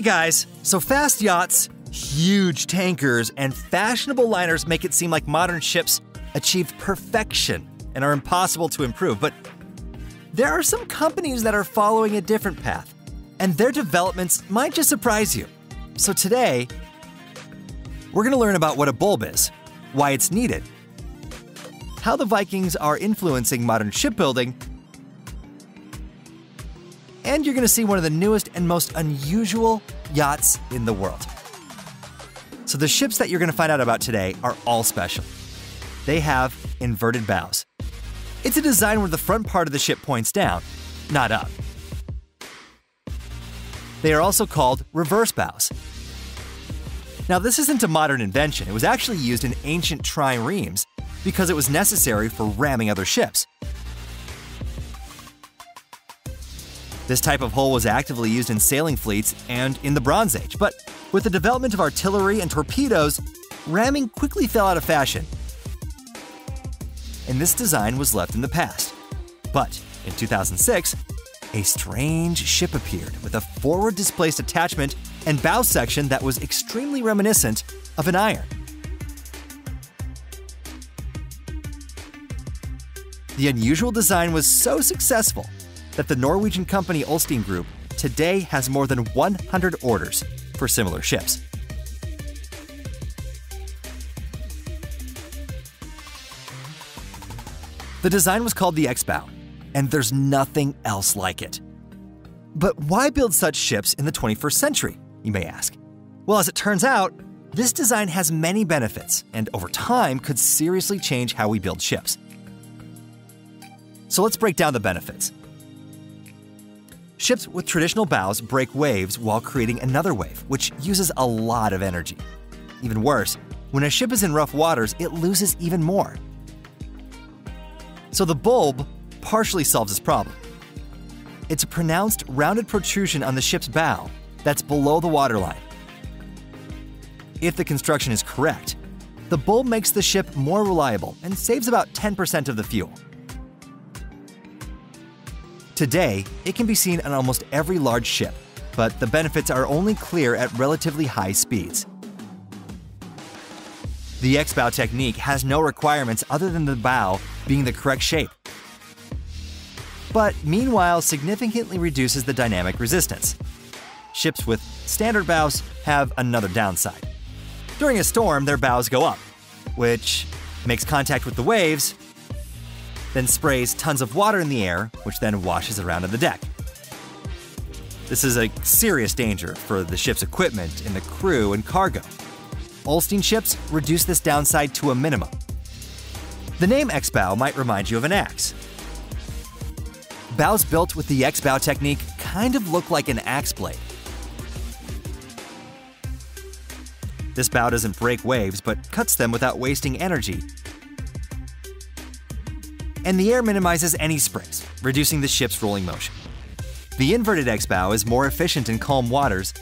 Hey guys, so fast yachts, huge tankers, and fashionable liners make it seem like modern ships achieved perfection and are impossible to improve. But there are some companies that are following a different path, and their developments might just surprise you. So today, we're going to learn about what a bulb is, why it's needed, how the Vikings are influencing modern shipbuilding, and you're going to see one of the newest and most unusual yachts in the world. So, the ships that you're going to find out about today are all special. They have inverted bows. It's a design where the front part of the ship points down, not up. They are also called reverse bows. Now, this isn't a modern invention, it was actually used in ancient triremes because it was necessary for ramming other ships. This type of hull was actively used in sailing fleets and in the Bronze Age, but with the development of artillery and torpedoes, ramming quickly fell out of fashion. And this design was left in the past. But in 2006, a strange ship appeared with a forward displaced attachment and bow section that was extremely reminiscent of an iron. The unusual design was so successful that the Norwegian company Ulstein Group today has more than 100 orders for similar ships. The design was called the X-Bow, and there's nothing else like it. But why build such ships in the 21st century, you may ask? Well, as it turns out, this design has many benefits and over time could seriously change how we build ships. So let's break down the benefits. Ships with traditional bows break waves while creating another wave, which uses a lot of energy. Even worse, when a ship is in rough waters, it loses even more. So the bulb partially solves this problem. It's a pronounced rounded protrusion on the ship's bow that's below the waterline. If the construction is correct, the bulb makes the ship more reliable and saves about 10% of the fuel. Today, it can be seen on almost every large ship, but the benefits are only clear at relatively high speeds. The X-bow technique has no requirements other than the bow being the correct shape, but meanwhile significantly reduces the dynamic resistance. Ships with standard bows have another downside. During a storm, their bows go up, which makes contact with the waves then sprays tons of water in the air, which then washes around on the deck. This is a serious danger for the ship's equipment and the crew and cargo. Ulstein ships reduce this downside to a minimum. The name X-bow might remind you of an axe. Bows built with the X-bow technique kind of look like an axe blade. This bow doesn't break waves, but cuts them without wasting energy and the air minimizes any sprays, reducing the ship's rolling motion. The inverted X-bow is more efficient in calm waters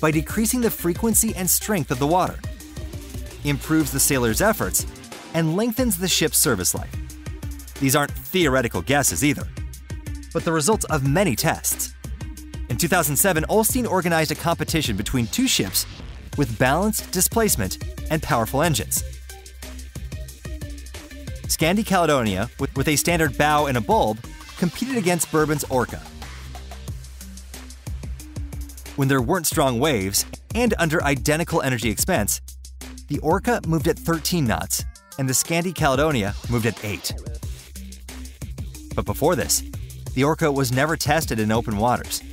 by decreasing the frequency and strength of the water, improves the sailor's efforts, and lengthens the ship's service life. These aren't theoretical guesses either, but the results of many tests. In 2007, Ulstein organized a competition between two ships with balanced displacement and powerful engines. Scandi Caledonia, with, with a standard bow and a bulb, competed against Bourbon's Orca. When there weren't strong waves and under identical energy expense, the Orca moved at 13 knots and the Scandi Caledonia moved at 8. But before this, the Orca was never tested in open waters.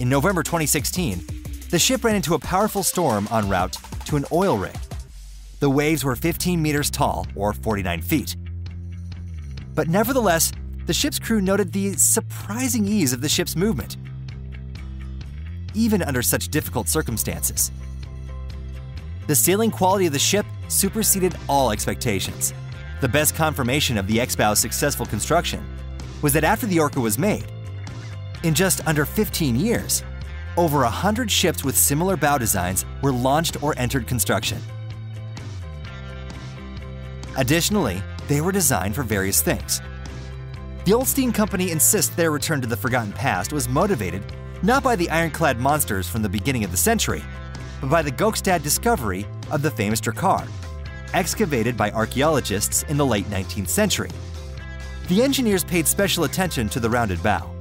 In November 2016, the ship ran into a powerful storm en route to an oil rig. The waves were 15 meters tall, or 49 feet, but nevertheless, the ship's crew noted the surprising ease of the ship's movement, even under such difficult circumstances. The sailing quality of the ship superseded all expectations. The best confirmation of the X-Bow's successful construction was that after the Orca was made, in just under 15 years, over 100 ships with similar bow designs were launched or entered construction. Additionally, they were designed for various things. The Ulstein Company insists their return to the forgotten past was motivated not by the ironclad monsters from the beginning of the century, but by the Gokstad discovery of the famous Drakkar, excavated by archaeologists in the late 19th century. The engineers paid special attention to the rounded bow.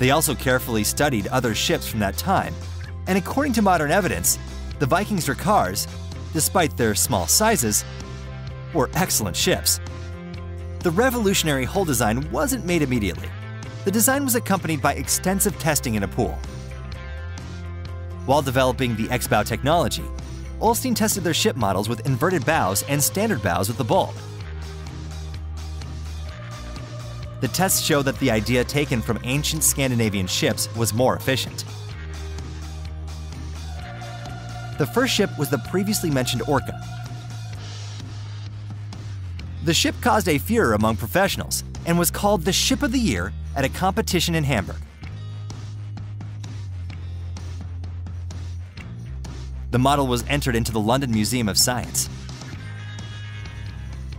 They also carefully studied other ships from that time, and according to modern evidence, the Vikings Drakkars, despite their small sizes, were excellent ships. The revolutionary hull design wasn't made immediately. The design was accompanied by extensive testing in a pool. While developing the X-bow technology, Ulstein tested their ship models with inverted bows and standard bows with the bulb. The tests show that the idea taken from ancient Scandinavian ships was more efficient. The first ship was the previously mentioned Orca. The ship caused a furor among professionals and was called the Ship of the Year at a competition in Hamburg. The model was entered into the London Museum of Science.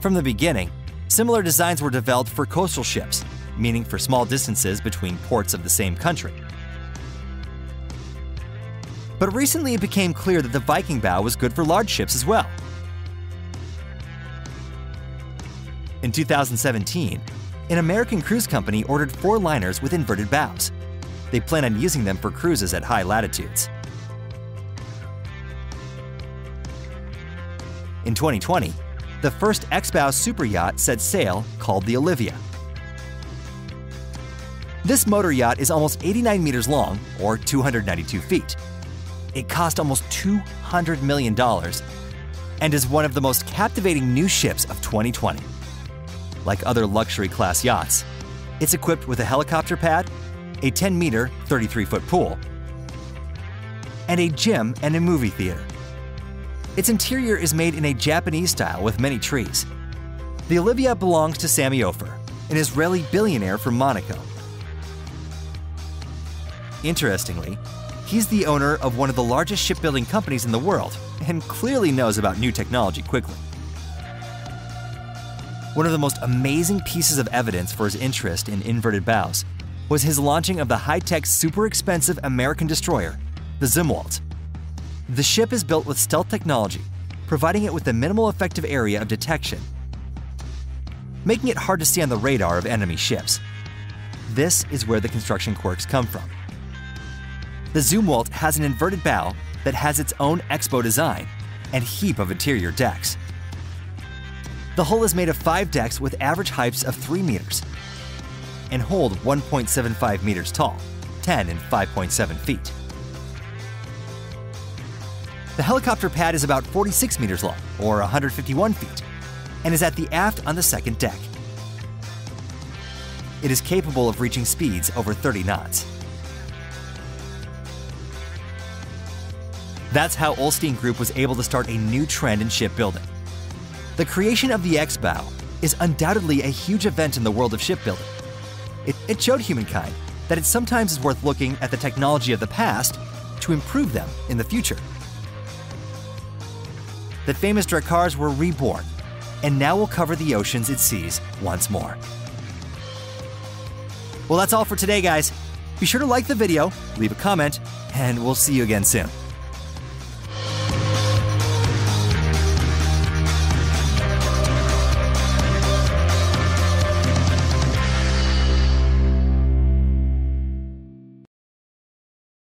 From the beginning, similar designs were developed for coastal ships, meaning for small distances between ports of the same country. But recently it became clear that the Viking bow was good for large ships as well. 2017, an American cruise company ordered four liners with inverted bows. They plan on using them for cruises at high latitudes. In 2020, the first X-Bow super yacht set sail called the Olivia. This motor yacht is almost 89 meters long, or 292 feet. It cost almost $200 million and is one of the most captivating new ships of 2020. Like other luxury class yachts, it's equipped with a helicopter pad, a 10 meter, 33 foot pool, and a gym and a movie theater. Its interior is made in a Japanese style with many trees. The Olivia belongs to Sami Ofer, an Israeli billionaire from Monaco. Interestingly, he's the owner of one of the largest shipbuilding companies in the world and clearly knows about new technology quickly. One of the most amazing pieces of evidence for his interest in inverted bows was his launching of the high-tech super expensive American destroyer, the Zumwalt. The ship is built with stealth technology, providing it with a minimal effective area of detection, making it hard to see on the radar of enemy ships. This is where the construction quirks come from. The Zumwalt has an inverted bow that has its own X-bow design and heap of interior decks. The hull is made of five decks with average heights of 3 meters and hold 1.75 meters tall, 10 and 5.7 feet. The helicopter pad is about 46 meters long, or 151 feet, and is at the aft on the second deck. It is capable of reaching speeds over 30 knots. That's how Ulstein Group was able to start a new trend in shipbuilding. The creation of the X-Bow is undoubtedly a huge event in the world of shipbuilding. It, it showed humankind that it sometimes is worth looking at the technology of the past to improve them in the future The famous Drakkars were reborn and now will cover the oceans it sees once more. Well, that's all for today, guys. Be sure to like the video, leave a comment, and we'll see you again soon.